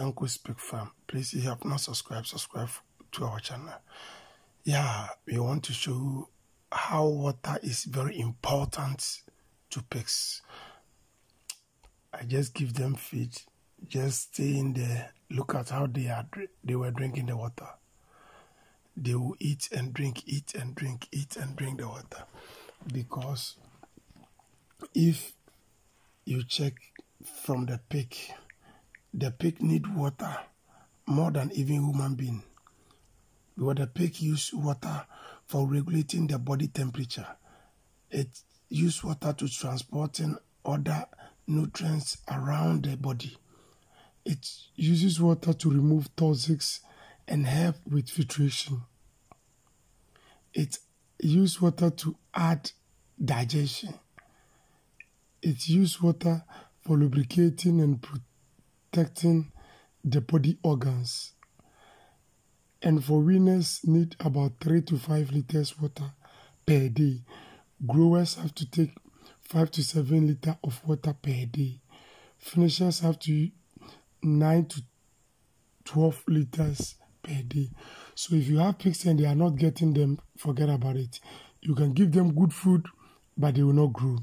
Sankus Pig Farm. Please, if you have not subscribed, subscribe to our channel. Yeah, we want to show you how water is very important to pigs. I just give them feed, just stay in there, look at how they are they were drinking the water. They will eat and drink, eat and drink, eat and drink the water. Because if you check from the pig, the pig need water more than even human being. Because the pig use water for regulating the body temperature. It use water to transporting other nutrients around the body. It uses water to remove toxics and help with filtration. It uses water to add digestion. It uses water for lubricating and protecting the body organs. And for weaners need about 3 to 5 liters water per day. Growers have to take 5 to 7 liters of water per day. Finishers have to 9 to 12 liters per day. So if you have pigs and they are not getting them, forget about it. You can give them good food, but they will not grow.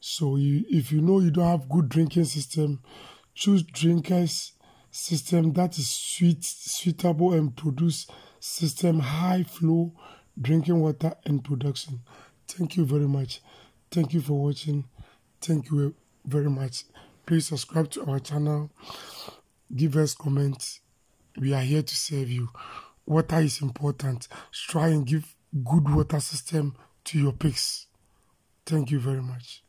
So you, if you know you don't have good drinking system, choose drinkers system that is sweet, suitable and produce system high flow drinking water and production. Thank you very much. Thank you for watching. Thank you very much. Please subscribe to our channel. Give us comments. We are here to serve you. Water is important. Try and give good water system to your pigs. Thank you very much.